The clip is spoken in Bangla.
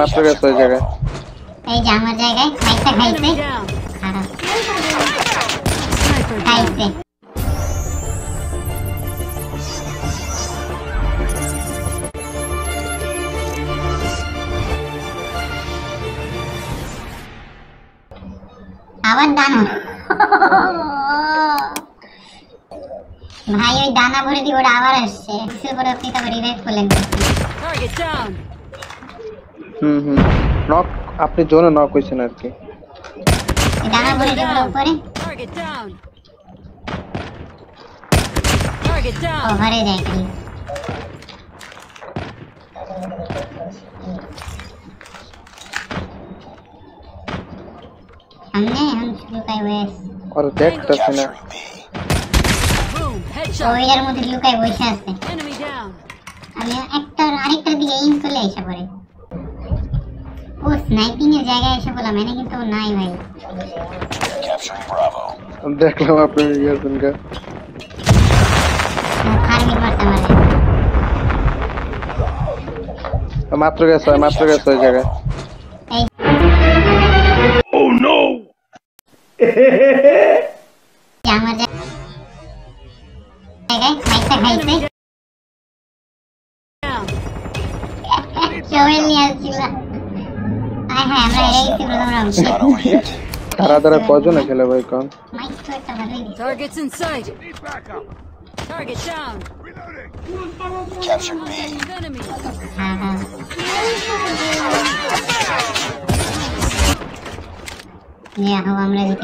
মাত্র গেছে ওই জায়গায়? এই যে আমার জায়গায় মাইকটা খাইছে Enemy খারাপ খাইছে আবার দানা। ভাই ওই দানা ভরে দিয়ে ওটা আবার আসছে। কিসের পরে আপনি তারপর রিভাইভ করলেন। Target down. Hmm hmm knock আপনি জোনে নক হয়েছেন আর কি এই দানা ভরে উপরে Target down. Target ও down. ঘরে যাই কি লুকাই বসে আর দেখতেছি না Boom. Headshot. ওইটার মধ্যে লুকাই বসে আছে আমি একটা আরেকটার দিকে এইম চলে এসে পড়ে ও স্নাইপিং এর জায়গায় এসে বললাম এনে কিন্তু ও নাই ভাই দেখলাম আপনি গেছেন গা ফার্মিং করতে পারে মাত্র গেছে মাত্র গেছে ওই জায়গায় এই যে আমার জায়গায় মাইকটা খাইছে Down. সবাই নিয়ে আসছিল हरा तरह कौजो ना खेले भाई कौन Targets in sight. Need backup. Target down. Reloading. Capture me. Enemy. Yeah, how I'm ready.